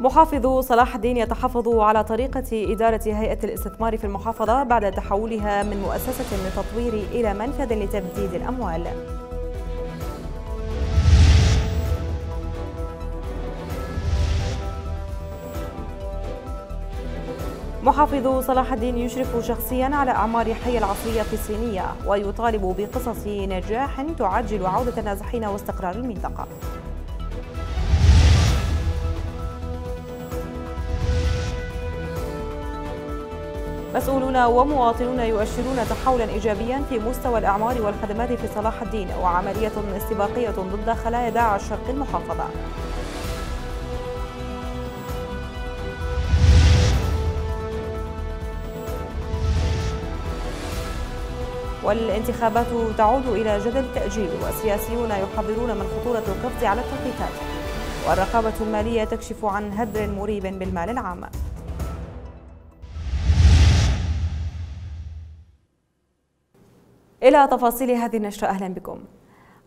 محافظ صلاح الدين يتحفظ على طريقة إدارة هيئة الاستثمار في المحافظة بعد تحولها من مؤسسة للتطوير إلى منفذ لتبديد الأموال. محافظ صلاح الدين يشرف شخصيا على أعمار حي العصرية في الصينية ويطالب بقصص نجاح تعجل عودة النازحين واستقرار المنطقة. مسؤولون ومواطنون يؤشرون تحولا إيجابيا في مستوى الأعمار والخدمات في صلاح الدين وعملية استباقية ضد خلايا داعش شرق المحافظة. والانتخابات تعود إلى جدل التاجيل والسياسيون يحذرون من خطورة القفز على التوقيتات والرقابة المالية تكشف عن هدر مريب بالمال العام. إلى تفاصيل هذه النشرة أهلا بكم.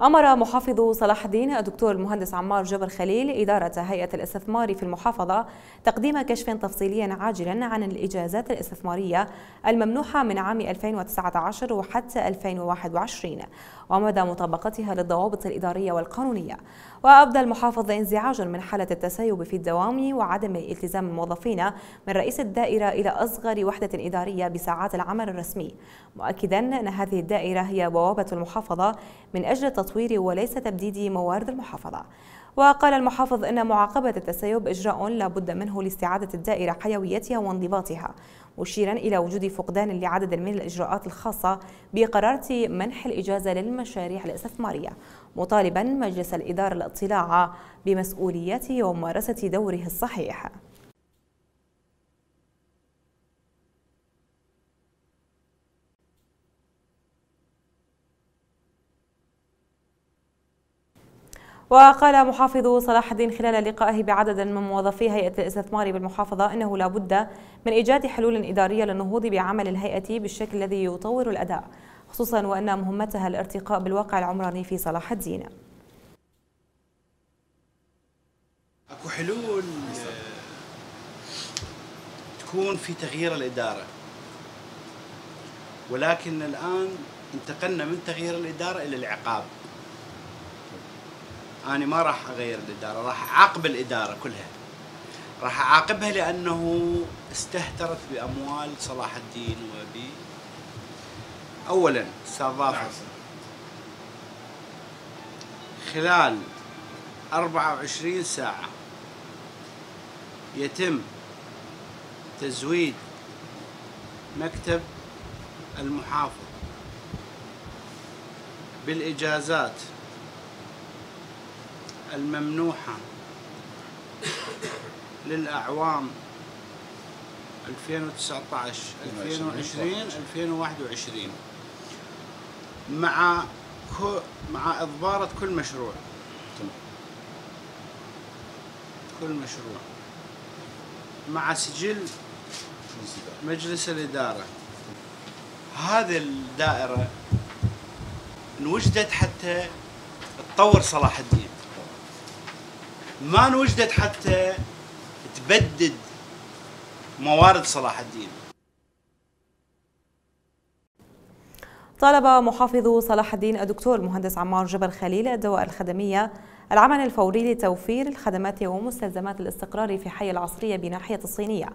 أمر محافظ صلاح الدين الدكتور المهندس عمار جبر خليل إدارة هيئة الاستثمار في المحافظة تقديم كشف تفصيلي عاجلا عن الإجازات الاستثمارية الممنوحة من عام 2019 وحتى 2021 ومدى مطابقتها للضوابط الإدارية والقانونية. وأبدى المحافظ انزعاجا من حالة التسيب في الدوام وعدم التزام الموظفين من رئيس الدائرة إلى أصغر وحدة إدارية بساعات العمل الرسمي. مؤكدا أن هذه الدائرة هي بوابة المحافظة من أجل التطوير وليس تبديد موارد المحافظة. وقال المحافظ أن معاقبة التسيب إجراء لا بد منه لاستعادة الدائرة حيويتها وانضباطها مشيرا إلى وجود فقدان لعدد من الإجراءات الخاصة بقرارة منح الإجازة للمشاريع الاستثمارية. مطالبا مجلس الإدارة الاطلاع بمسؤوليته وممارسة دوره الصحيح. وقال محافظ صلاح الدين خلال لقائه بعدد من موظفي هيئة الاستثمار بالمحافظة أنه لا بد من إيجاد حلول إدارية للنهوض بعمل الهيئة بالشكل الذي يطور الأداء. خصوصا وأن مهمتها الارتقاء بالواقع العمراني في صلاح الدين. أكو حلول تكون في تغيير الإدارة. ولكن الآن انتقلنا من تغيير الإدارة إلى العقاب. أنا ما راح أغير الإدارة راح أعاقب الإدارة كلها. راح أعاقبها لأنه استهترت بأموال صلاح الدين وب أولا أستاذ ظافر خلال 24 ساعة يتم تزويد مكتب المحافظ بالإجازات الممنوحة للأعوام 2019 2020 2021 مع مع إضبارة كل مشروع. كل مشروع. مع سجل مجلس الإدارة. هذه الدائرة انوجدت حتى تطور صلاح الدين. ما انوجدت حتى تبدد موارد صلاح الدين. طالب محافظ صلاح الدين الدكتور المهندس عمار جبر خليل الدوائر الخدمية العمل الفوري لتوفير الخدمات ومستلزمات الاستقرار في حي العصرية بناحية الصينية.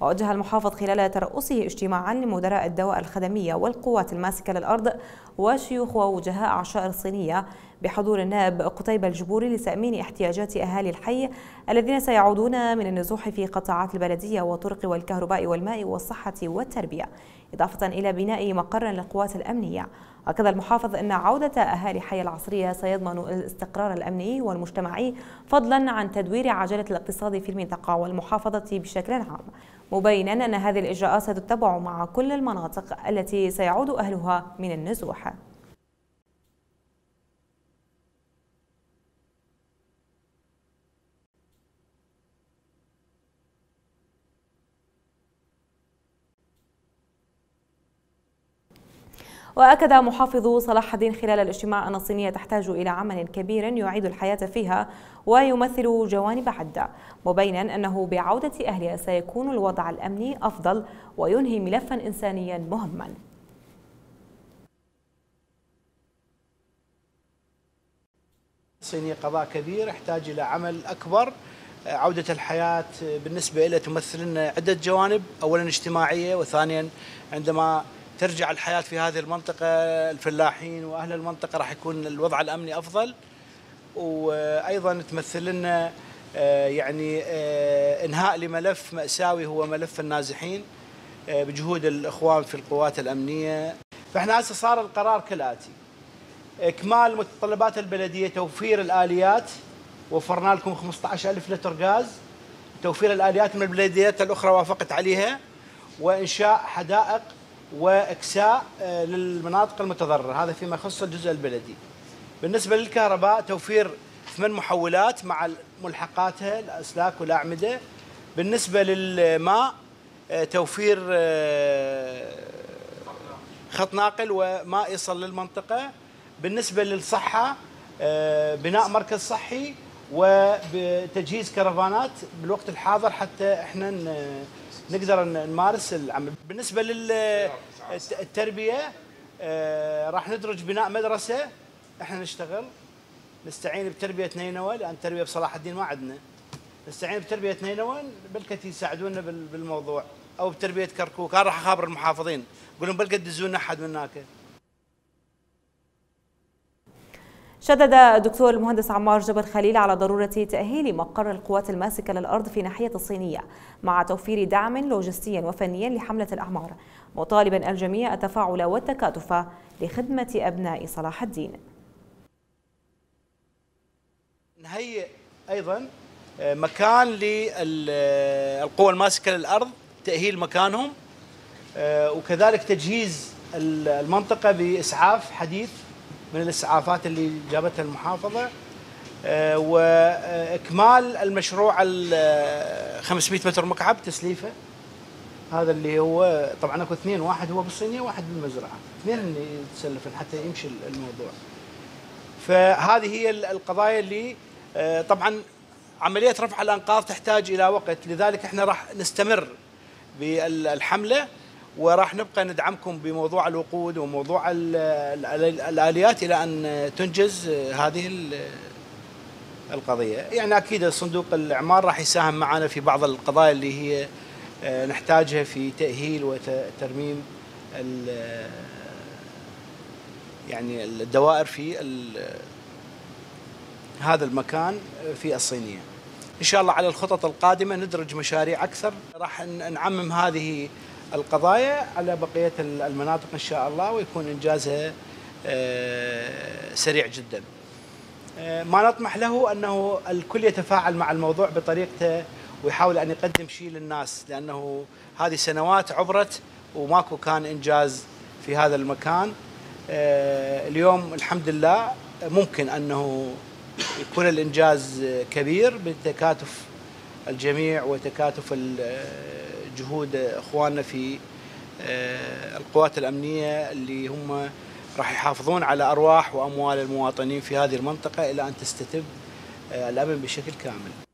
ووجه المحافظ خلال ترأسه اجتماعا لمدراء الدوائر الخدمية والقوات الماسكة للأرض وشيوخ ووجهاء عشائر الصينية بحضور النائب قتيبة الجبوري لتأمين احتياجات أهالي الحي الذين سيعودون من النزوح في قطاعات البلدية والطرق والكهرباء والماء والصحة والتربية. إضافة إلى بناء مقر للقوات الأمنية. أكد المحافظ أن عودة أهالي حي العصرية سيضمن الاستقرار الأمني والمجتمعي فضلا عن تدوير عجلة الاقتصاد في المنطقة والمحافظة بشكل عام. مبينا أن هذه الإجراءات ستتبع مع كل المناطق التي سيعود أهلها من النزوح. وأكد محافظ صلاح الدين خلال الاجتماع أن الصينية تحتاج إلى عمل كبير يعيد الحياة فيها ويمثل جوانب عدة مبينا أنه بعودة أهلها سيكون الوضع الأمني أفضل وينهي ملفا إنسانيا مهما. الصينية قضاء كبير يحتاج إلى عمل أكبر. عودة الحياة بالنسبة إلى تمثل لنا عدة جوانب. أولا اجتماعية وثانيا عندما ترجع الحياة في هذه المنطقة الفلاحين وأهل المنطقة راح يكون الوضع الأمني أفضل. وأيضا تمثل لنا آه، يعني آه، إنهاء لملف مأساوي هو ملف النازحين آه، بجهود الإخوان في القوات الأمنية. فإحنا هسه صار القرار كالآتي. إكمال متطلبات البلدية توفير الآليات. وفرنا لكم 15000 لتر غاز. توفير الآليات من البلديات الأخرى وافقت عليها. وإنشاء حدائق وإكساء آه، للمناطق المتضررة. هذا فيما يخص الجزء البلدي. بالنسبة للكهرباء توفير ثمان محولات مع ملحقاتها الاسلاك والأعمدة. بالنسبة للماء آه، توفير آه، خط ناقل وماء يصل للمنطقة. بالنسبة للصحة بناء مركز صحي وبتجهيز كرفانات بالوقت الحاضر حتى إحنا نقدر نمارس العمل بالنسبة للتربيه آه، راح ندرج بناء مدرسة. إحنا نشتغل نستعين بتربية نينوى لأن التربية بصلاح الدين ما عندنا. نستعين بتربية نينوى بلكت يساعدونا بالموضوع. أو بتربية كركوك أنا راح أخابر المحافظين. أقول لهم دزونا أحد من هناك شدد الدكتور المهندس عمار جبر خليل على ضرورة تأهيل مقر القوات الماسكة للأرض في ناحية الصينية مع توفير دعم لوجستيا وفنيا لحملة الأعمار مطالبا الجميع التفاعل والتكاتف لخدمة أبناء صلاح الدين. نهيئ أيضا آه، مكان للقوى الماسكة للأرض تأهيل مكانهم آه، وكذلك تجهيز المنطقة بإسعاف حديث من الإسعافات اللي جابتها المحافظة. آه، وإكمال المشروع ال 500 متر مكعب تسليفه. هذا اللي هو طبعا أكو اثنين واحد هو بالصينيه وواحد بالمزرعة. اثنين اللي يتسلفن حتى يمشي الموضوع. فهذه هي القضايا اللي آه، طبعا عملية رفع الأنقاض تحتاج إلى وقت. لذلك إحنا راح نستمر بالحملة. وراح نبقى ندعمكم بموضوع الوقود وموضوع الآليات إلى أن تنجز هذه القضية، يعني أكيد صندوق الإعمار راح يساهم معنا في بعض القضايا اللي هي آه، نحتاجها في تأهيل وترميم يعني الدوائر في هذا المكان في الصينية. إن شاء الله على الخطط القادمة ندرج مشاريع أكثر راح نعمم هذه القضايا على بقية المناطق إن شاء الله ويكون إنجازها آه، سريع جدا. آه، ما نطمح له أنه الكل يتفاعل مع الموضوع بطريقته ويحاول أن يقدم شيء للناس لأنه هذه سنوات عبرت وماكو كان إنجاز في هذا المكان. آه، اليوم الحمد لله ممكن أنه يكون الإنجاز كبير بتكاتف الجميع وتكاتف جهود إخواننا في آه، القوات الأمنية اللي هم راح يحافظون على أرواح وأموال المواطنين في هذه المنطقة إلى أن تستتب آه، الأمن بشكل كامل.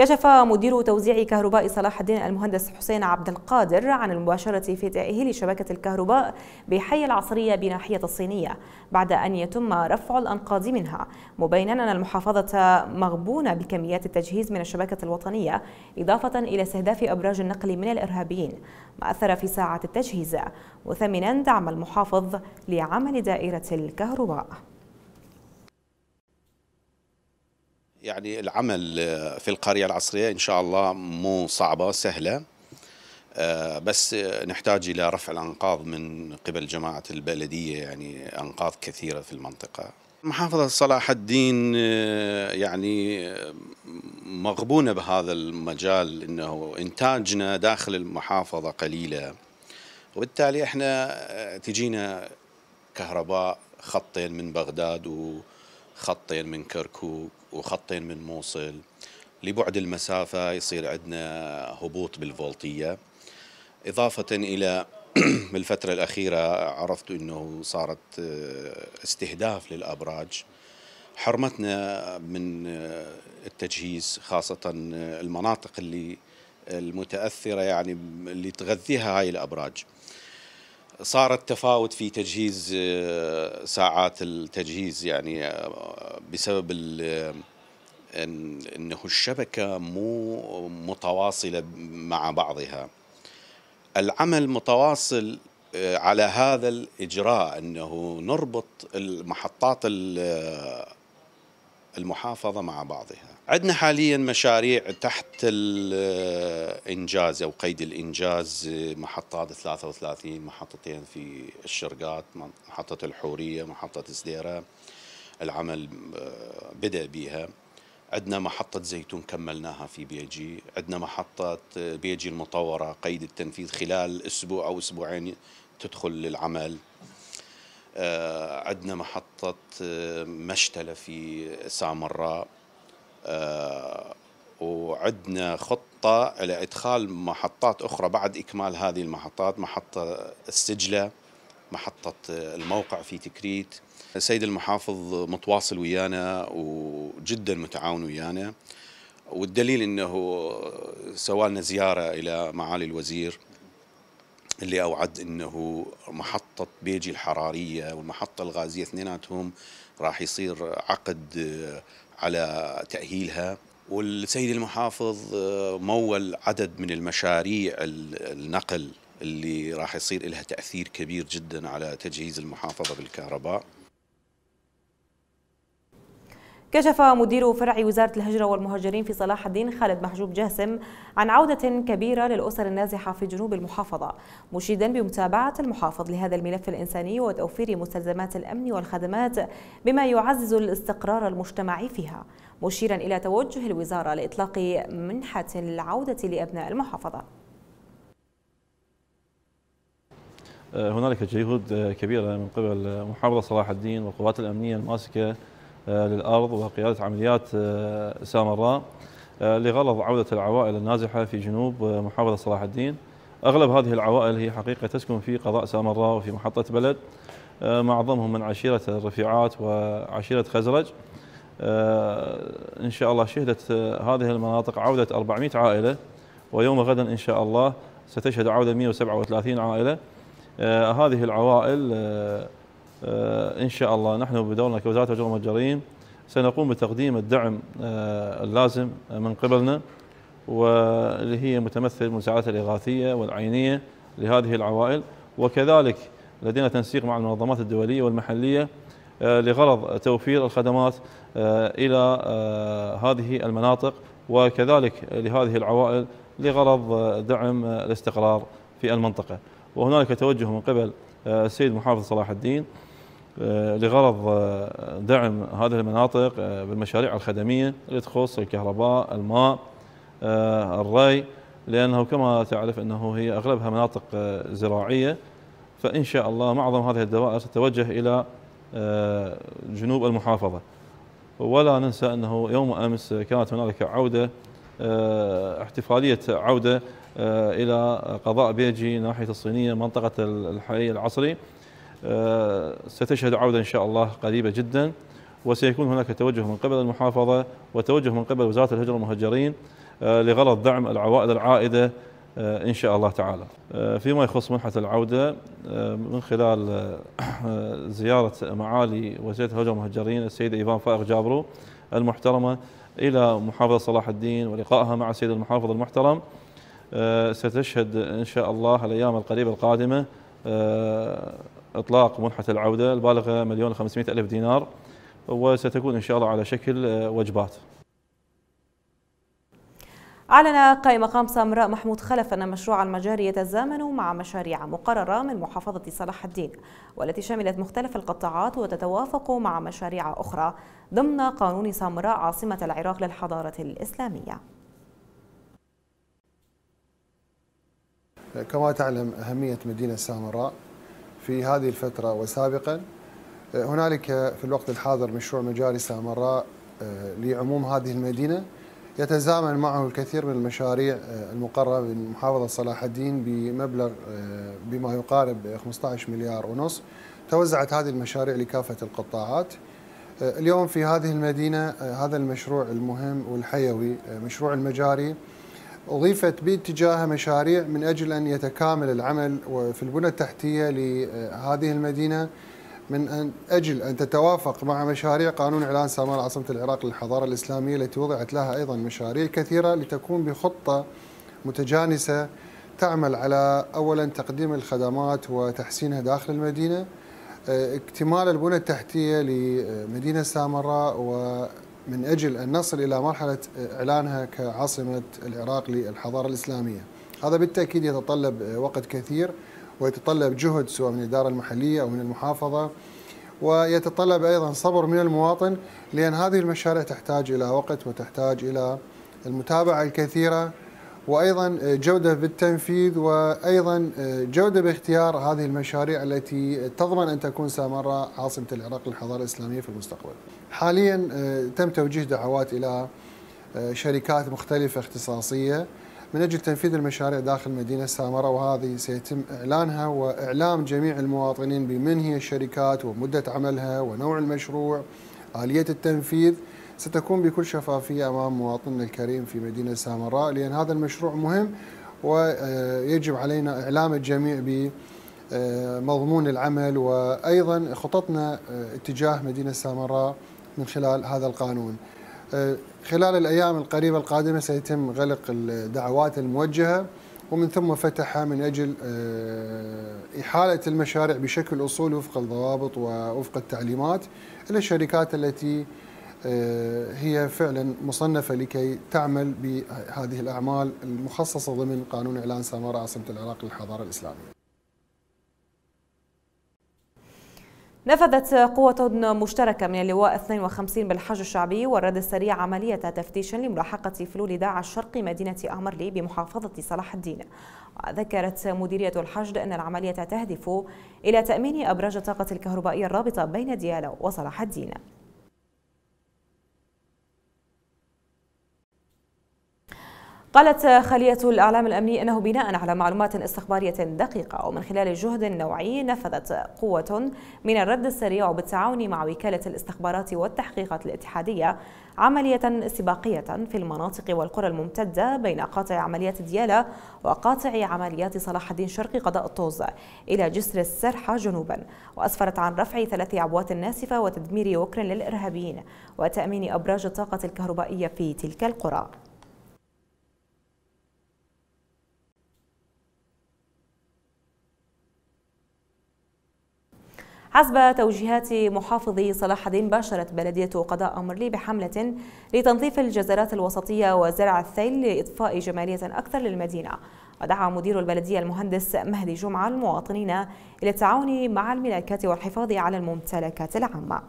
كشف مدير توزيع كهرباء صلاح الدين المهندس حسين عبد القادر عن المباشرة في تأهيل شبكة الكهرباء بحي العصرية بناحية الصينية بعد أن يتم رفع الأنقاض منها. مبينا أن المحافظة مغبونة بكميات التجهيز من الشبكة الوطنية إضافة إلى استهداف أبراج النقل من الإرهابيين. ما أثر في ساعة التجهيز. وثمنا دعم المحافظ لعمل دائرة الكهرباء. يعني العمل في القرية العصرية إن شاء الله مو صعبة سهلة آه، بس نحتاج إلى رفع الأنقاض من قبل جماعة البلدية يعني أنقاض كثيرة في المنطقة. محافظة صلاح الدين آه، يعني مغبونة بهذا المجال إنه إنتاجنا داخل المحافظة قليلة وبالتالي إحنا آه، تجينا كهرباء خطين من بغداد وخطين من كركوك وخطين من موصل. لبعد المسافة يصير عندنا هبوط بالفولتية. إضافة إلى بالفترة الأخيرة عرفت أنه صارت استهداف للأبراج. حرمتنا من التجهيز خاصة المناطق اللي المتأثرة يعني اللي تغذيها هاي الأبراج. صار التفاوت في تجهيز ساعات التجهيز يعني بسبب إنه الشبكة مو متواصلة مع بعضها. العمل متواصل آه، على هذا الإجراء إنه نربط المحطات المحافظة مع بعضها. عندنا حاليا مشاريع تحت الإنجاز أو قيد الإنجاز محطات 33 محطتين في الشرقات محطة الحورية محطة سديرة. العمل آه، بدأ بها عندنا محطة زيتون كملناها في بيجي. عندنا محطة بيجي المطورة قيد التنفيذ خلال أسبوع أو أسبوعين تدخل للعمل. آه، عندنا محطة آه، مشتلة في سامراء. آه، وعندنا خطة إلى إدخال محطات أخرى بعد إكمال هذه المحطات محطة السجلة محطة الموقع في تكريت. السيد المحافظ متواصل ويانا وجدا متعاون ويانا والدليل إنه سوى لنا زيارة إلى معالي الوزير اللي أوعد إنه محطة بيجي الحرارية والمحطة الغازية اثنيناتهم راح يصير عقد على تأهيلها والسيد المحافظ مول عدد من المشاريع النقل اللي راح يصير لها تأثير كبير جدا على تجهيز المحافظة بالكهرباء. كشف مدير فرع وزارة الهجرة والمهاجرين في صلاح الدين خالد محجوب جاسم عن عودة كبيرة للأسر النازحة في جنوب المحافظة مشيدا بمتابعة المحافظ لهذا الملف الإنساني وتوفير مستلزمات الأمن والخدمات بما يعزز الاستقرار المجتمعي فيها مشيرا إلى توجه الوزارة لإطلاق منحة العودة لأبناء المحافظة. هنالك جهود كبيرة من قبل محافظة صلاح الدين والقوات الأمنية الماسكة آه، للأرض وقيادة عمليات آه، سامراء آه، لغرض عودة العوائل النازحة في جنوب محافظة صلاح الدين. أغلب هذه العوائل هي حقيقة تسكن في قضاء سامراء وفي محطة بلد معظمهم من عشيرة الرفيعات وعشيرة خزرج. إن شاء الله شهدت هذه المناطق عودة 400 عائلة ويوم غدا إن شاء الله ستشهد عودة 137 عائلة. هذه العوائل آه، إن شاء الله. نحن بدورنا كوزارة الهجرة والمهجرين سنقوم بتقديم الدعم آه، اللازم من قبلنا واللي هي متمثل المساعدات الإغاثية والعينية لهذه العوائل. وكذلك لدينا تنسيق مع المنظمات الدولية والمحلية آه، لغرض توفير الخدمات إلى هذه المناطق وكذلك لهذه العوائل لغرض دعم الاستقرار في المنطقة. وهنالك توجه من قبل السيد محافظ صلاح الدين آه، لغرض آه، دعم هذه المناطق آه، بالمشاريع الخدمية اللي تخص الكهرباء الماء الري لأنه كما تعرف أنه هي أغلبها مناطق زراعية. فإن شاء الله معظم هذه الدوائر تتوجه إلى جنوب المحافظة. ولا ننسى أنه يوم أمس كانت هنالك عودة احتفالية عودة إلى قضاء بيجي ناحية الصينية منطقة الحي العصري. آه، ستشهد عودة إن شاء الله قريبة جدا وسيكون هناك توجه من قبل المحافظة وتوجه من قبل وزارة الهجرة والمهجرين آه، لغرض دعم العوائد العائدة آه، إن شاء الله تعالى. فيما يخص منحة العودة من خلال زيارة معالي وزيرة الهجرة والمهجرين السيدة إيفان فائق جابرو المحترمة إلى محافظة صلاح الدين ولقائها مع السيد المحافظ المحترم. ستشهد إن شاء الله الأيام القريبة القادمة إطلاق منحة العودة البالغة مليون وخمسمائة ألف دينار وستكون إن شاء الله على شكل آه، وجبات. أعلن قائم مقام سامراء محمود خلف أن مشروع المجاري يتزامن مع مشاريع مقررة من محافظة صلاح الدين والتي شملت مختلف القطاعات وتتوافق مع مشاريع أخرى ضمن قانون سامراء عاصمة العراق للحضارة الإسلامية. كما تعلم أهمية مدينة سامراء في هذه الفترة وسابقا آه، هنالك في الوقت الحاضر مشروع مجاري سامراء آه، لعموم هذه المدينة. يتزامن معه الكثير من المشاريع المقررة من محافظة صلاح الدين بمبلغ بما يقارب 15 مليار ونصف توزعت هذه المشاريع لكافة القطاعات. اليوم في هذه المدينة هذا المشروع المهم والحيوي مشروع المجاري. أضيفت باتجاه مشاريع من أجل أن يتكامل العمل في البنى التحتية لهذه المدينة من أجل أن تتوافق مع مشاريع قانون إعلان سامراء عاصمة العراق للحضارة الإسلامية التي وضعت لها أيضا مشاريع كثيرة لتكون بخطة متجانسة تعمل على أولا تقديم الخدمات وتحسينها داخل المدينة اكتمال البنى التحتية لمدينة سامراء ومن أجل أن نصل إلى مرحلة إعلانها كعاصمة العراق للحضارة الإسلامية هذا بالتأكيد يتطلب وقت كثير ويتطلب جهد سواء من الإدارة المحلية أو من المحافظة ويتطلب أيضا صبر من المواطن لأن هذه المشاريع تحتاج إلى وقت وتحتاج إلى المتابعة الكثيرة وأيضا جودة بالتنفيذ وأيضا جودة باختيار هذه المشاريع التي تضمن أن تكون سامراء عاصمة العراق للحضارة الإسلامية في المستقبل. حاليا تم توجيه دعوات إلى شركات مختلفة اختصاصية. من أجل تنفيذ المشاريع داخل مدينه سامراء وهذه سيتم إعلانها وإعلام جميع المواطنين بمن هي الشركات ومدة عملها ونوع المشروع. آلية التنفيذ ستكون بكل شفافية أمام مواطننا الكريم في مدينة سامراء لأن هذا المشروع مهم ويجب علينا إعلام الجميع بمضمون العمل. وأيضا خططنا اتجاه مدينة سامراء من خلال هذا القانون. خلال الأيام القريبة القادمة سيتم غلق الدعوات الموجهة ومن ثم فتحها من أجل إحالة المشاريع بشكل أصولي وفق الضوابط ووفق التعليمات إلى الشركات التي هي فعلا مصنفة لكي تعمل بهذه الأعمال المخصصة ضمن قانون إعلان سامراء عاصمة العراق للحضارة الإسلامية. نفذت قوة مشتركة من اللواء 52 بالحج الشعبي والرد السريع عملية تفتيش لملاحقة فلول داعش شرق مدينة أمرلي بمحافظة صلاح الدين. وذكرت مديرية الحشد أن العملية تهدف إلى تأمين أبراج الطاقة الكهربائية الرابطة بين ديالى وصلاح الدين. قالت خلية الإعلام الأمني أنه بناء على معلومات استخبارية دقيقة ومن خلال جهد نوعي نفذت قوة من الرد السريع وبالتعاون مع وكالة الاستخبارات والتحقيقات الاتحادية عملية استباقية في المناطق والقرى الممتدة بين قاطع عمليات ديالى وقاطع عمليات صلاح الدين شرقي قضاء الطوز إلى جسر السرحة جنوبا وأسفرت عن رفع ثلاث عبوات ناسفة وتدمير وكر للإرهابيين وتأمين أبراج الطاقة الكهربائية في تلك القرى. حسب توجيهات محافظ صلاح الدين باشرت بلدية قضاء أمرلي بحملة لتنظيف الجزرات الوسطية وزرع الثيل لإضفاء جمالية أكثر للمدينة. ودعا مدير البلدية المهندس مهدي جمعة المواطنين إلى التعاون مع الملاكات والحفاظ على الممتلكات العامة.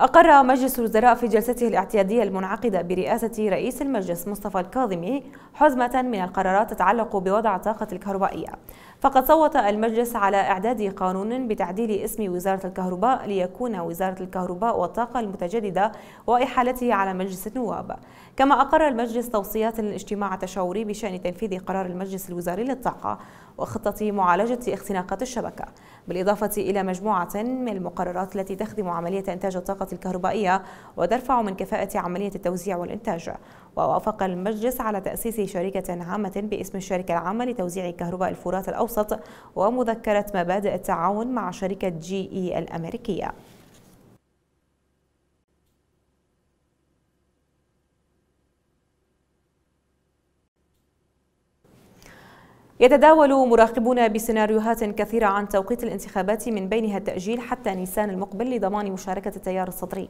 أقر مجلس الوزراء في جلسته الاعتيادية المنعقدة برئاسة رئيس المجلس مصطفى الكاظمي حزمة من القرارات تتعلق بوضع الطاقة الكهربائية. فقد صوت المجلس على إعداد قانون بتعديل اسم وزارة الكهرباء ليكون وزارة الكهرباء والطاقة المتجددة وإحالته على مجلس النواب. كما أقر المجلس توصيات للاجتماع التشاوري بشأن تنفيذ قرار المجلس الوزاري للطاقة. وخطة معالجة اختناقات الشبكة بالإضافة إلى مجموعة من المقررات التي تخدم عملية إنتاج الطاقة الكهربائية وترفع من كفاءة عملية التوزيع والإنتاج. ووافق المجلس على تأسيس شركة عامة باسم الشركة العامة لتوزيع كهرباء الفرات الأوسط ومذكرة مبادئ التعاون مع شركة جي إي الأمريكية. يتداول مراقبون بسيناريوهات كثيرة عن توقيت الانتخابات من بينها التأجيل حتى نيسان المقبل لضمان مشاركة التيار الصدري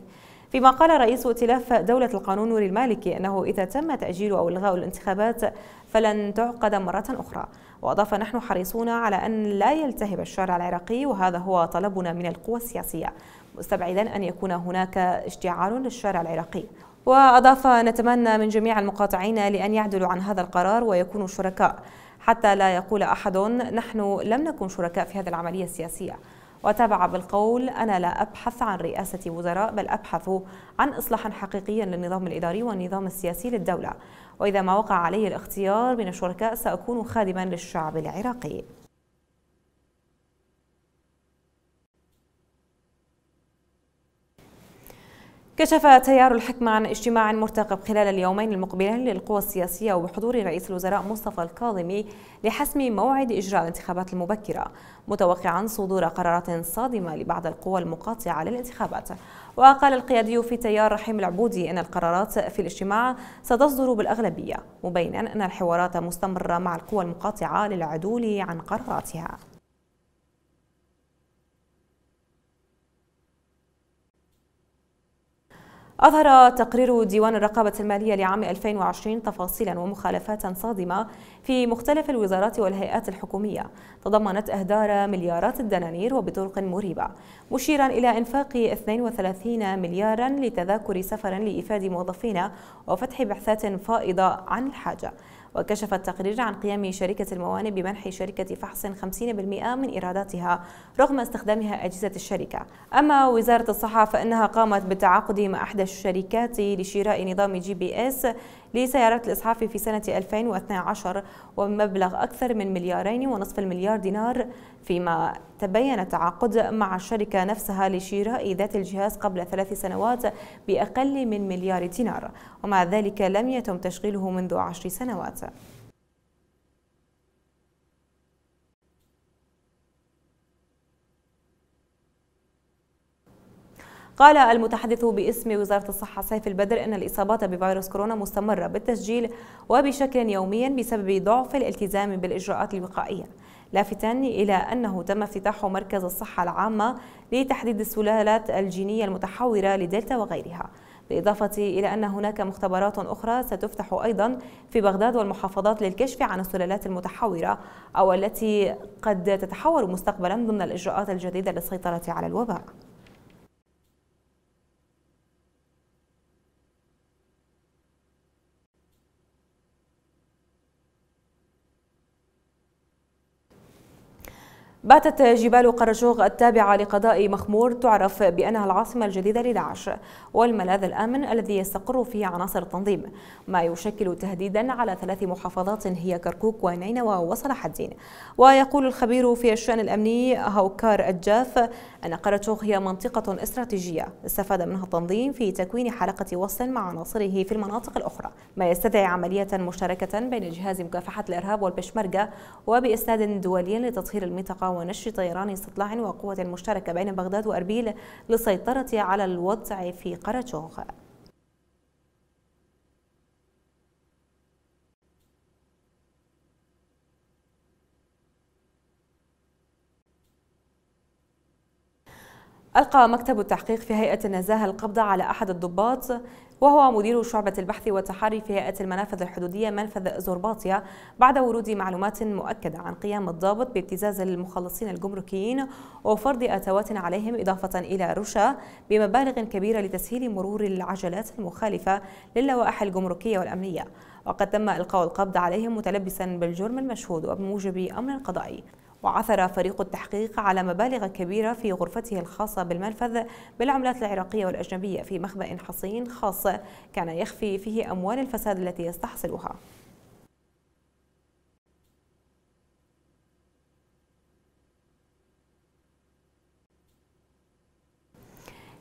فيما قال رئيس ائتلاف دولة القانون نور المالكي أنه إذا تم تأجيل أو إلغاء الانتخابات فلن تعقد مرة أخرى. وأضاف نحن حريصون على أن لا يلتهب الشارع العراقي وهذا هو طلبنا من القوى السياسية. مستبعدا أن يكون هناك اشتعال للشارع العراقي. وأضاف نتمنى من جميع المقاطعين لأن يعدلوا عن هذا القرار ويكونوا شركاء. حتى لا يقول أحد نحن لم نكن شركاء في هذه العملية السياسية. وتابع بالقول أنا لا أبحث عن رئاسة وزراء بل أبحث عن إصلاح حقيقي للنظام الإداري والنظام السياسي للدولة. وإذا ما وقع علي الاختيار من الشركاء سأكون خادما للشعب العراقي. كشف تيار الحكمة عن اجتماع مرتقب خلال اليومين المقبلين للقوى السياسية وبحضور رئيس الوزراء مصطفى الكاظمي لحسم موعد إجراء الانتخابات المبكرة متوقعا صدور قرارات صادمة لبعض القوى المقاطعة للانتخابات. وقال القيادي في تيار رحيم العبودي أن القرارات في الاجتماع ستصدر بالأغلبية مبينا أن الحوارات مستمرة مع القوى المقاطعة للعدول عن قراراتها. أظهر تقرير ديوان الرقابة المالية لعام 2020 تفاصيلا ومخالفات صادمة في مختلف الوزارات والهيئات الحكومية. تضمنت أهدار مليارات الدنانير وبطرق مريبة مشيرا إلى إنفاق 32 مليارا لتذاكر سفر لإيفاد موظفين وفتح بعثات فائضة عن الحاجة. وكشف التقرير عن قيام شركة الموانئ بمنح شركة فحص 50% من إيراداتها رغم استخدامها أجهزة الشركة. أما وزارة الصحة فإنها قامت بالتعاقد مع أحدى الشركات لشراء نظام GPS لسيارات الإسعاف في سنة 2012 وبمبلغ أكثر من مليارين ونصف المليار دينار فيما تبين التعاقد مع الشركة نفسها لشراء ذات الجهاز قبل ثلاث سنوات بأقل من مليار دينار. ومع ذلك لم يتم تشغيله منذ عشر سنوات. قال المتحدث باسم وزارة الصحة سيف البدر أن الإصابات بفيروس كورونا مستمرة بالتسجيل وبشكل يومي بسبب ضعف الالتزام بالإجراءات الوقائية لافتا إلى أنه تم افتتاح مركز الصحة العامة لتحديد السلالات الجينية المتحورة لدلتا وغيرها بالإضافة إلى أن هناك مختبرات أخرى ستفتح أيضا في بغداد والمحافظات للكشف عن السلالات المتحورة أو التي قد تتحور مستقبلا ضمن الإجراءات الجديدة للسيطرة على الوباء. باتت جبال قرشوغ التابعة لقضاء مخمور تعرف بأنها العاصمة الجديدة لداعش والملاذ الآمن الذي يستقر فيه عناصر التنظيم. ما يشكل تهديدا على ثلاث محافظات هي كركوك ونينوى وصلاح الدين ويقول الخبير في الشأن الأمني هوكار الجاف أن قرشوغ هي منطقة استراتيجية استفاد منها التنظيم في تكوين حلقة وصل مع عناصره في المناطق الأخرى. ما يستدعي عملية مشتركة بين جهاز مكافحة الإرهاب والبشمركة وبإسناد دولي لتطهير المنطقة ونشر طيران استطلاع وقوة مشتركة بين بغداد وأربيل للسيطرة على الوضع في قراتشوغ. ألقى مكتب التحقيق في هيئة النزاهة القبض على أحد الضباط وهو مدير شعبة البحث والتحري في هيئة المنافذ الحدودية منفذ زورباطيا بعد ورود معلومات مؤكدة عن قيام الضابط بابتزاز المخلصين الجمركيين وفرض أتوات عليهم إضافة إلى رشا بمبالغ كبيرة لتسهيل مرور العجلات المخالفة للوائح الجمركية والأمنية. وقد تم إلقاء القبض عليهم متلبسا بالجرم المشهود وبموجب أمر قضائي وعثر فريق التحقيق على مبالغ كبيرة في غرفته الخاصة بالمنفذ بالعملات العراقية والأجنبية في مخبأ حصين خاص كان يخفي فيه أموال الفساد التي يستحصلها.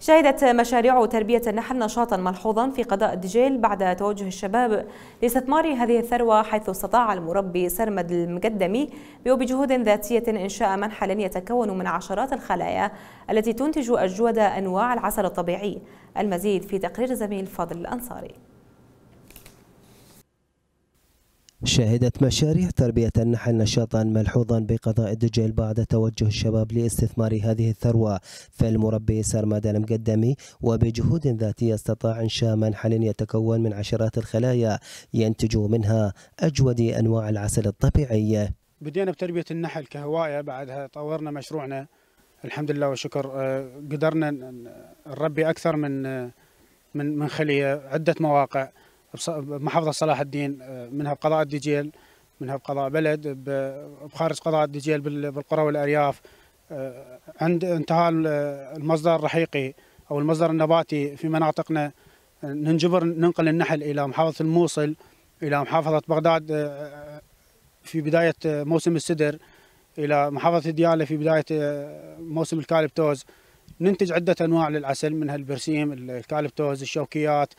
شهدت مشاريع تربية النحل نشاطا ملحوظا في قضاء الدجيل بعد توجه الشباب لاستثمار هذه الثروة حيث استطاع المربي سرمد المقدمي وبجهود ذاتية إنشاء منحل يتكون من عشرات الخلايا التي تنتج أجود أنواع العسل الطبيعي. المزيد في تقرير زميل فاضل الأنصاري. شهدت مشاريع تربية النحل نشاطا ملحوظا بقضاء الدجيل بعد توجه الشباب لاستثمار هذه الثروة. في المربي سرمد المقدمي وبجهود ذاتية استطاع إنشاء منحل يتكون من عشرات الخلايا ينتج منها أجود أنواع العسل الطبيعي. بدينا بتربية النحل كهواية بعدها طورنا مشروعنا. الحمد لله والشكر. آه، قدرنا نربي أكثر من آه، من من خلية عدة مواقع. بمحافظة صلاح الدين آه، منها بقضاء الدجيل منها بقضاء بلد بخارج قضاء الدجيل بالقرى والأرياف. عند انتهاء المصدر الرحيقي أو المصدر النباتي في مناطقنا ننجبر ننقل النحل إلى محافظة الموصل إلى محافظة بغداد في بداية موسم السدر إلى محافظة ديالة في بداية موسم الكالبتوز. ننتج عدة أنواع للعسل منها البرسيم الكالبتوز الشوكيات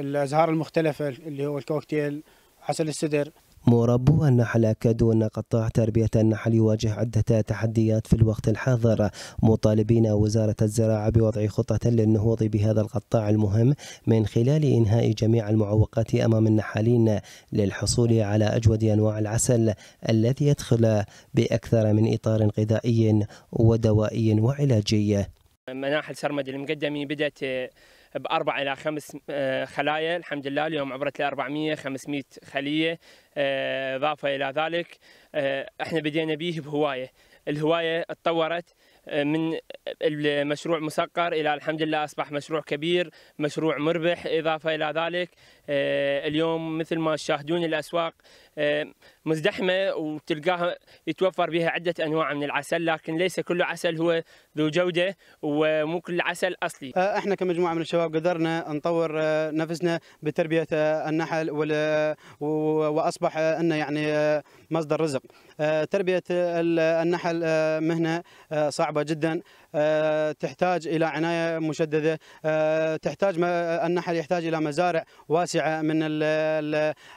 الأزهار المختلفة اللي هو الكوكتيل عسل السدر. مربو النحل أكدوا أن قطاع تربية النحل يواجه عدة تحديات في الوقت الحاضر. مطالبين وزارة الزراعة بوضع خطة للنهوض بهذا القطاع المهم من خلال إنهاء جميع المعوقات أمام النحالين للحصول على أجود أنواع العسل الذي يدخل بأكثر من إطار غذائي ودوائي وعلاجي. مناحل سرمد المقدمي بدأت بأربع إلى خمس آه، خلايا. الحمد لله اليوم عبرت ل 400 500 خلية آه، إضافة إلى ذلك آه، إحنا بدينا به بهواية. الهواية تطورت من المشروع مسقر إلى الحمد لله أصبح مشروع كبير، مشروع مربح، إضافة إلى ذلك. اليوم مثل ما تشاهدون الأسواق مزدحمة وتلقاها يتوفر بها عدة أنواع من العسل لكن ليس كل عسل هو ذو جودة ومو كل عسل أصلي. آه، إحنا كمجموعة من الشباب قدرنا نطور آه، نفسنا بتربية آه، النحل وأصبح إنه يعني مصدر رزق. تربية النحل مهنة صعبة جدا تحتاج إلى عناية مشددة. تحتاج النحل يحتاج إلى مزارع واسعة من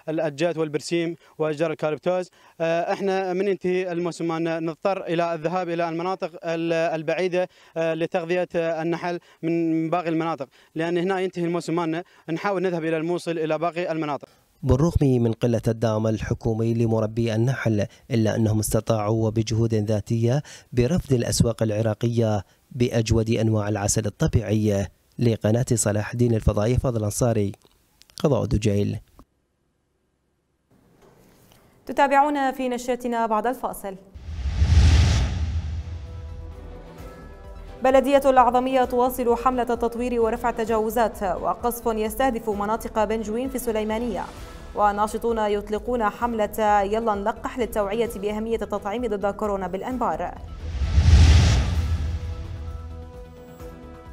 الأجات والبرسيم وأشجار الكالبتوز آه، إحنا من ينتهي الموسم نضطر إلى الذهاب إلى المناطق البعيدة آه، لتغذية النحل من باقي المناطق. لأن هنا ينتهي الموسم نحاول نذهب إلى الموصل إلى باقي المناطق. بالرغم من قلة الدعم الحكومي لمربي النحل إلا أنهم استطاعوا وبجهود ذاتية برفض الأسواق العراقية بأجود أنواع العسل الطبيعي لقناة صلاح الدين الفضائية فضل أنصاري قضاء دجيل تتابعونا في نشرتنا بعد الفاصل. بلدية الأعظمية تواصل حملة التطوير ورفع التجاوزات وقصف يستهدف مناطق بنجوين في سليمانية. وناشطون يطلقون حملة يلا نلقح للتوعية بأهمية التطعيم ضد كورونا بالأنبار.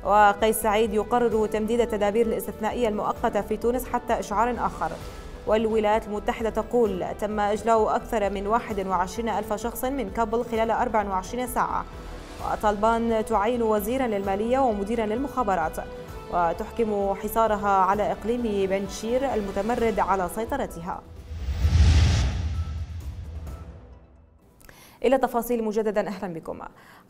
وقيس سعيد يقرر تمديد التدابير الاستثنائية المؤقتة في تونس حتى إشعار آخر. والولايات المتحدة تقول تم إجلاء أكثر من 21 ألف شخص من كابل خلال 24 ساعة. وطالبان تعين وزيرا للمالية ومديرا للمخابرات. وتحكم حصارها على إقليم بنشير المتمرد على سيطرتها. إلى تفاصيل مجددا أهلا بكم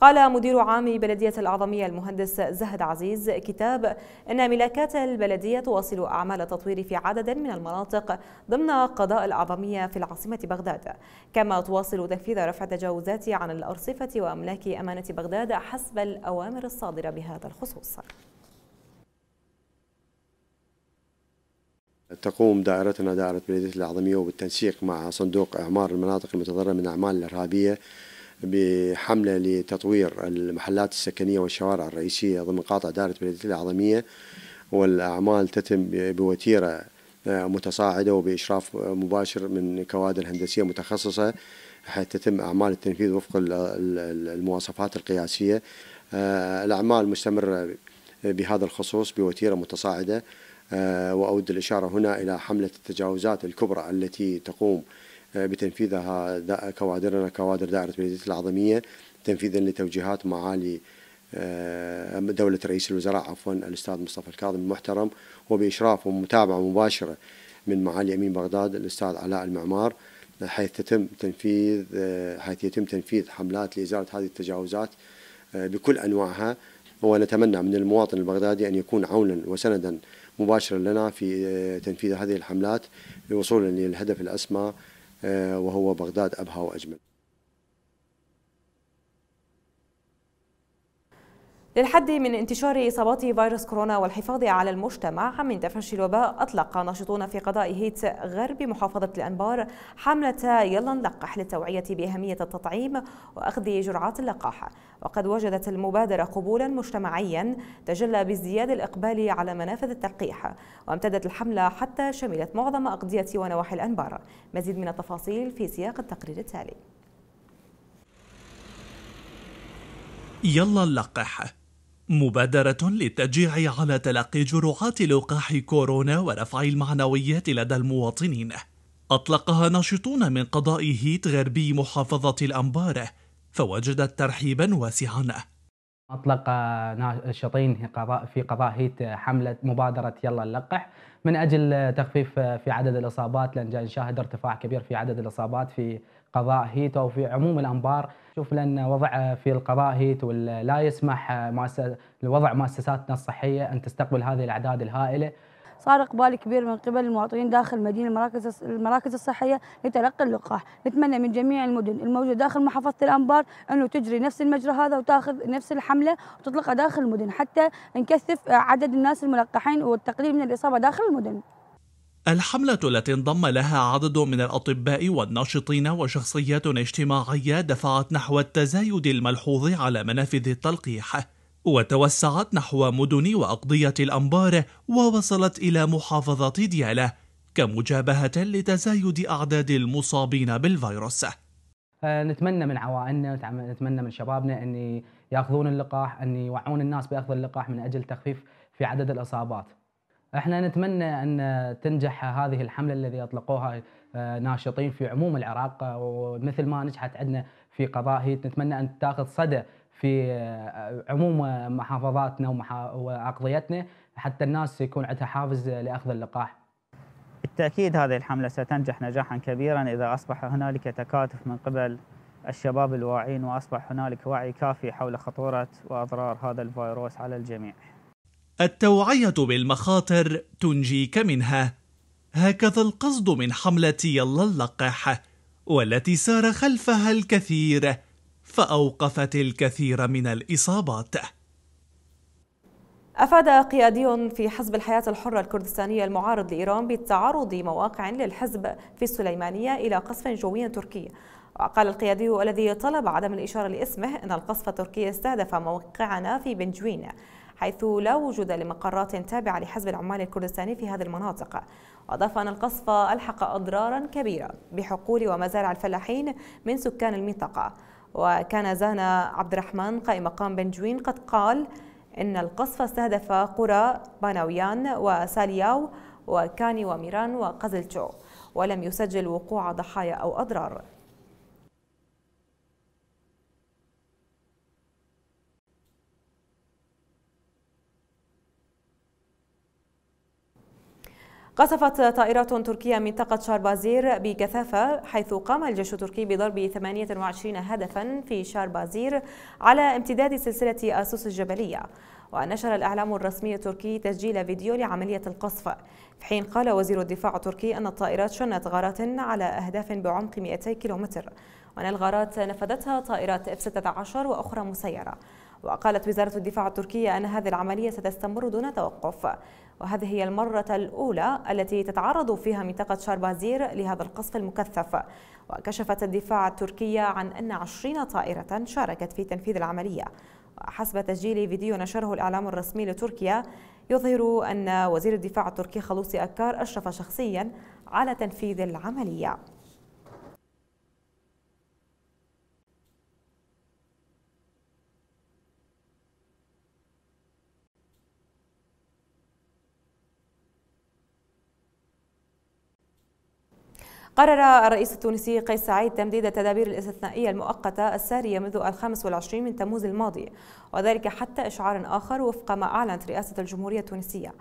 قال مدير عام بلدية الأعظمية المهندس زهد عزيز كتاب أن ملاكات البلدية تواصل أعمال التطوير في عدد من المناطق ضمن قضاء الأعظمية في العاصمة بغداد. كما تواصل تنفيذ رفع التجاوزات عن الأرصفة وأملاك أمانة بغداد حسب الأوامر الصادرة بهذا الخصوص. تقوم دائرتنا دائرة بلدية الأعظمية وبالتنسيق مع صندوق إعمار المناطق المتضررة من الأعمال الإرهابية بحملة لتطوير المحلات السكنية والشوارع الرئيسية ضمن قاطع دائرة بلدية الأعظمية والأعمال تتم بوتيرة متصاعدة وبإشراف مباشر من كوادر هندسية متخصصة حيث تتم أعمال التنفيذ وفق المواصفات القياسية. الأعمال مستمرة بهذا الخصوص بوتيرة متصاعدة. آه، وأود الإشارة هنا إلى حملة التجاوزات الكبرى التي تقوم آه، بتنفيذها كوادرنا كوادر دائرة بلدية الأعظمية تنفيذا لتوجيهات معالي آه، دولة رئيس الوزراء عفوا الأستاذ مصطفى الكاظم المحترم وبإشراف ومتابعة مباشرة من معالي أمين بغداد الأستاذ علاء المعمار حيث تتم تنفيذ حيث يتم تنفيذ حملات لإزالة هذه التجاوزات بكل أنواعها. ونتمنى من المواطن البغدادي أن يكون عونا وسندا مباشرا لنا في آه، تنفيذ هذه الحملات لوصولا للهدف الأسمى آه، وهو بغداد أبهى وأجمل. للحد من انتشار إصابات فيروس كورونا والحفاظ على المجتمع من تفشي الوباء أطلق ناشطون في قضاء هيت غرب محافظة الأنبار حملة يلا نلقح للتوعية بأهمية التطعيم وأخذ جرعات اللقاح. وقد وجدت المبادرة قبولا مجتمعيا تجلى بازدياد الإقبال على منافذ التلقيح وامتدت الحملة حتى شملت معظم أقضية ونواحي الأنبار. مزيد من التفاصيل في سياق التقرير التالي. يلا نلقح. مبادرة للتشجيع على تلقي جرعات لقاح كورونا ورفع المعنويات لدى المواطنين. أطلقها ناشطون من قضاء هيت غربي محافظة الأنبار فوجدت ترحيبا واسعا. أطلق ناشطين في قضاء هيت حملة مبادرة يلا نلقح من أجل تخفيف في عدد الإصابات لأن نشاهد ارتفاع كبير في عدد الإصابات في قضاء هيت وفي عموم الأنبار. شوف لأن وضع في القضاء هيت لا يسمح وضع مؤسساتنا الصحية أن تستقبل هذه الأعداد الهائلة. صار اقبال كبير من قبل المواطنين داخل المدينة المراكز المراكز الصحية لتلقي اللقاح، نتمنى من جميع المدن الموجودة داخل محافظة الأنبار أنه تجري نفس المجرى هذا وتاخذ نفس الحملة وتطلقها داخل المدن حتى نكثف عدد الناس الملقحين والتقليل من الإصابة داخل المدن. الحملة التي انضم لها عدد من الأطباء والناشطين وشخصيات اجتماعية دفعت نحو التزايد الملحوظ على منافذ التلقيح وتوسعت نحو مدن وأقضية الأنبار ووصلت إلى محافظة ديالى كمجابهة لتزايد أعداد المصابين بالفيروس. نتمنى من عوائلنا نتمنى من شبابنا أن يأخذون اللقاح أن يوعون الناس بأخذ اللقاح من أجل تخفيف في عدد الإصابات. إحنا نتمنى أن تنجح هذه الحملة الذي أطلقوها آه، ناشطين في عموم العراق ومثل ما نجحت عندنا في قضاء هيت نتمنى أن تاخذ صدى في آه، عموم محافظاتنا واقضيتنا حتى الناس يكون عندها حافز لأخذ اللقاح. بالتأكيد هذه الحملة ستنجح نجاحا كبيرا إذا أصبح هنالك تكاتف من قبل الشباب الواعين وأصبح هنالك وعي كافي حول خطورة وأضرار هذا الفيروس على الجميع. التوعية بالمخاطر تنجيك منها هكذا القصد من حملة يلا اللقح والتي سار خلفها الكثير فأوقفت الكثير من الإصابات. أفاد قيادي في حزب الحياة الحرة الكردستانية المعارض لإيران بتعرض مواقع للحزب في السليمانية إلى قصف جوي تركي. وقال القيادي الذي طلب عدم الإشارة لاسمه أن القصف التركي استهدف موقعنا في بنجوين حيث لا وجود لمقرات تابعة لحزب العمال الكردستاني في هذه المناطق. وأضاف أن القصف ألحق أضرارا كبيرة بحقول ومزارع الفلاحين من سكان المنطقة. وكان زانا عبد الرحمن قائم مقام بنجوين قد قال إن القصف استهدف قرى باناويان وسالياو وكاني وميران وقزلتشو ولم يسجل وقوع ضحايا أو أضرار. قصفت طائرات تركية منطقة شاربازير بكثافة حيث قام الجيش التركي بضرب 28 هدفا في شاربازير على امتداد سلسلة أسوس الجبلية. ونشر الإعلام الرسمي التركي تسجيل فيديو لعملية القصف في حين قال وزير الدفاع التركي أن الطائرات شنت غارات على أهداف بعمق 200 كيلومتر. وأن الغارات نفذتها طائرات F-16 وأخرى مسيرة. وقالت وزارة الدفاع التركية أن هذه العملية ستستمر دون توقف. وهذه هي المرة الأولى التي تتعرض فيها منطقة شاربازير لهذا القصف المكثف. وكشفت الدفاع التركية عن أن 20 طائرة شاركت في تنفيذ العملية. وحسب تسجيل فيديو نشره الإعلام الرسمي لتركيا يظهر أن وزير الدفاع التركي خلوصي أكار أشرف شخصيا على تنفيذ العملية. قرر الرئيس التونسي قيس سعيد تمديد التدابير الاستثنائية المؤقتة السارية منذ الخامس والعشرين من تموز الماضي وذلك حتى إشعار آخر وفق ما أعلنت رئاسة الجمهورية التونسية.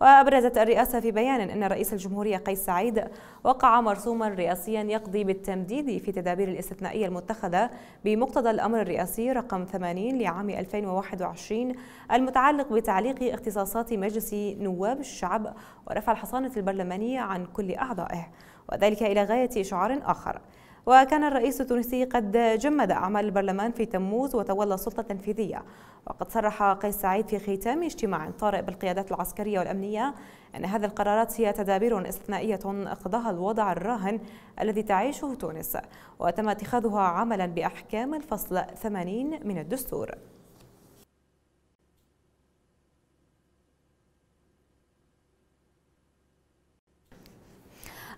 وأبرزت الرئاسة في بيان أن رئيس الجمهورية قيس سعيد وقع مرسوما رئاسيا يقضي بالتمديد في التدابير الاستثنائية المتخذة بمقتضى الأمر الرئاسي رقم 80 لعام 2021 المتعلق بتعليق اختصاصات مجلس نواب الشعب ورفع الحصانة البرلمانية عن كل أعضائه. وذلك إلى غاية إشعار آخر. وكان الرئيس التونسي قد جمد أعمال البرلمان في تموز وتولى السلطة التنفيذية وقد صرح قيس سعيد في ختام اجتماع طارئ بالقيادات العسكرية والأمنية أن هذه القرارات هي تدابير استثنائية اقتضاها الوضع الراهن الذي تعيشه تونس وتم اتخاذها عملا بأحكام الفصل 80 من الدستور.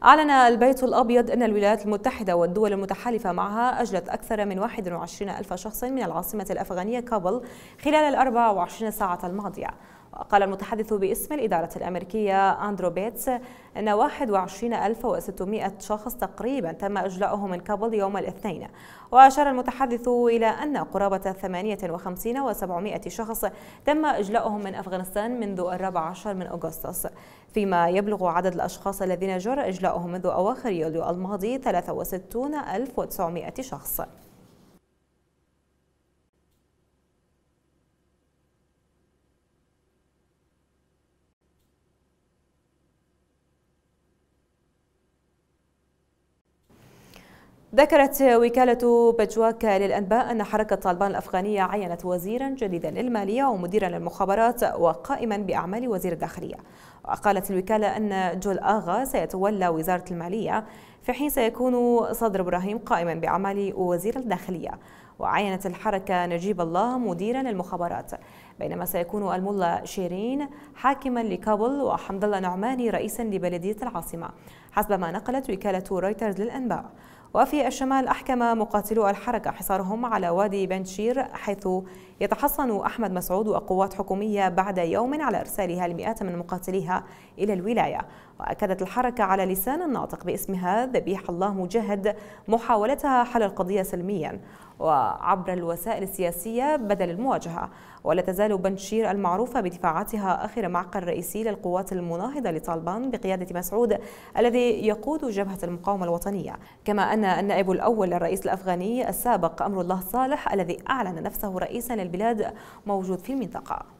أعلن البيت الأبيض أن الولايات المتحدة والدول المتحالفة معها أجلت أكثر من 21 ألف شخص من العاصمة الأفغانية كابل خلال ال 24 ساعة الماضية. وقال المتحدث باسم الإدارة الأمريكية أندرو بيتس أن 21600 شخص تقريبا تم إجلاؤهم من كابل يوم الاثنين. وأشار المتحدث إلى أن قرابة 58 و700 شخص تم إجلاؤهم من أفغانستان منذ الرابع عشر من أغسطس. فيما يبلغ عدد الأشخاص الذين جرى إجلاؤهم منذ أواخر يوليو الماضي 63900 شخص. ذكرت وكالة بجواك للأنباء أن حركة طالبان الأفغانية عينت وزيرا جديدا للمالية ومديرا للمخابرات وقائما بأعمال وزير الداخلية. وقالت الوكالة أن جول آغا سيتولى وزارة المالية في حين سيكون صدر إبراهيم قائما بأعمال وزير الداخلية. وعينت الحركة نجيب الله مديرا للمخابرات. بينما سيكون الملا شيرين حاكما لكابل وحمد الله نعماني رئيسا لبلدية العاصمة حسب ما نقلت وكالة رويترز للأنباء. وفي الشمال أحكم مقاتلو الحركة حصارهم على وادي بنشير حيث يتحصن أحمد مسعود وقوات حكومية بعد يوم على إرسالها المئات من مقاتليها إلى الولاية. وأكدت الحركة على لسان الناطق باسمها ذبيح الله مجاهد محاولتها حل القضية سلميا. وعبر الوسائل السياسية بدل المواجهة. ولا تزال بنشير المعروفة بدفاعاتها آخر معقل رئيسي للقوات المناهضة لطالبان بقيادة مسعود الذي يقود جبهة المقاومة الوطنية. كما أن النائب الأول للرئيس الأفغاني السابق أمر الله صالح الذي أعلن نفسه رئيسا للبلاد موجود في المنطقة.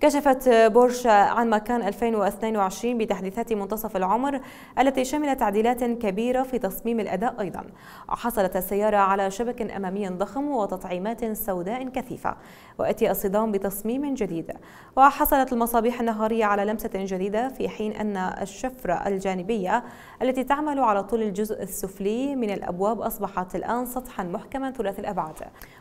كشفت بورش عن مكان 2022 بتحديثات منتصف العمر التي شملت تعديلات كبيرة في تصميم الأداء أيضا. حصلت السيارة على شبك أمامي ضخم وتطعيمات سوداء كثيفة وأتي الصدام بتصميم جديد. وحصلت المصابيح النهارية على لمسة جديدة في حين أن الشفرة الجانبية التي تعمل على طول الجزء السفلي من الأبواب أصبحت الآن سطحا محكما ثلاثي الأبعاد.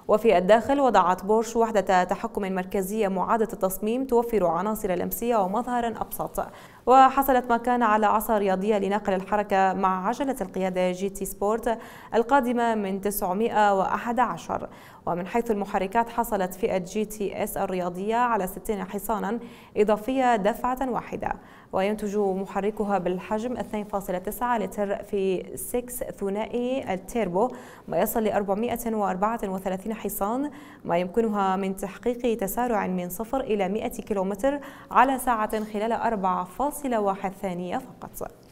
وفي الداخل وضعت بورش وحدة تحكم مركزية معادة التصميم توفر عناصر لمسية ومظهرا أبسط. وحصلت ماكان على عصا رياضية لنقل الحركة مع عجلة القيادة GT Sport القادمة من 911 ومن حيث المحركات حصلت فئة GTS الرياضية على 60 حصانا إضافية دفعة واحدة. وينتج محركها بالحجم 2.9 لتر في 6 ثنائي التيربو ما يصل ل 434 حصان. ما يمكنها من تحقيق تسارع من 0 إلى 100 كيلومتر على ساعة خلال 4.1 ثانية فقط.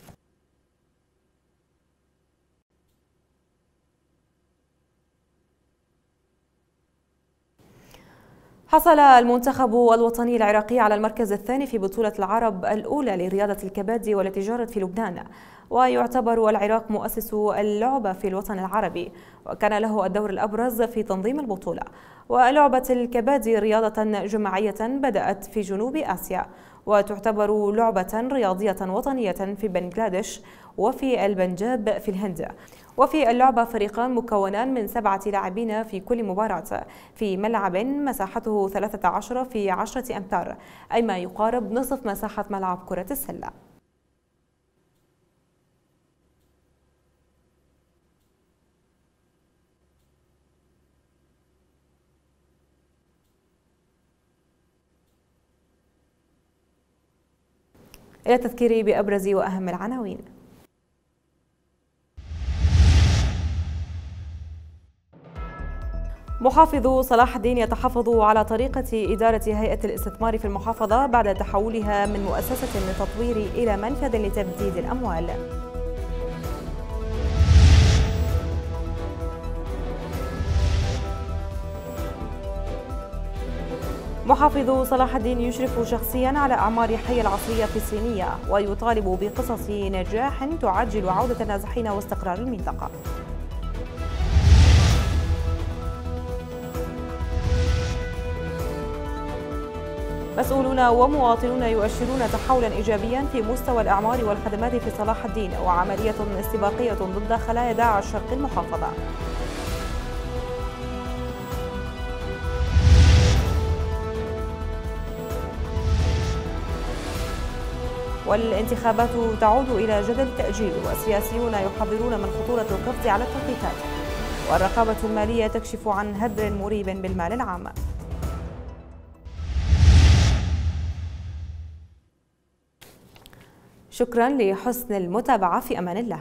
حصل المنتخب الوطني العراقي على المركز الثاني في بطولة العرب الأولى لرياضة الكبادي والتجارة في لبنان ويعتبر العراق مؤسس اللعبة في الوطن العربي وكان له الدور الأبرز في تنظيم البطولة. ولعبة الكبادي رياضة جماعية بدأت في جنوب آسيا وتعتبر لعبة رياضية وطنية في بنغلاديش وفي البنجاب في الهند. وفي اللعبة فريقان مكونان من سبعة لاعبين في كل مباراة. في ملعب مساحته 13 في 10 أمتار أي ما يقارب نصف مساحة ملعب كرة السلة. إلى التذكير بأبرز وأهم العناوين. محافظ صلاح الدين يتحفظ على طريقة إدارة هيئة الاستثمار في المحافظة بعد تحولها من مؤسسة للتطوير إلى منفذ لتبديد الأموال. محافظ صلاح الدين يشرف شخصيا على أعمار حي العصرية في الصينية ويطالب بقصص نجاح تعجل عودة النازحين واستقرار المنطقة. مسؤولون ومواطنون يؤشرون تحولا ايجابيا في مستوى الأعمار والخدمات في صلاح الدين وعملية استباقية ضد خلايا داعش شرق المحافظة. والانتخابات تعود إلى جدل تأجيل والسياسيون يحذرون من خطورة القفز على التوقيتات والرقابة المالية تكشف عن هدر مريب بالمال العام. شكرا لحسن المتابعة في أمان الله.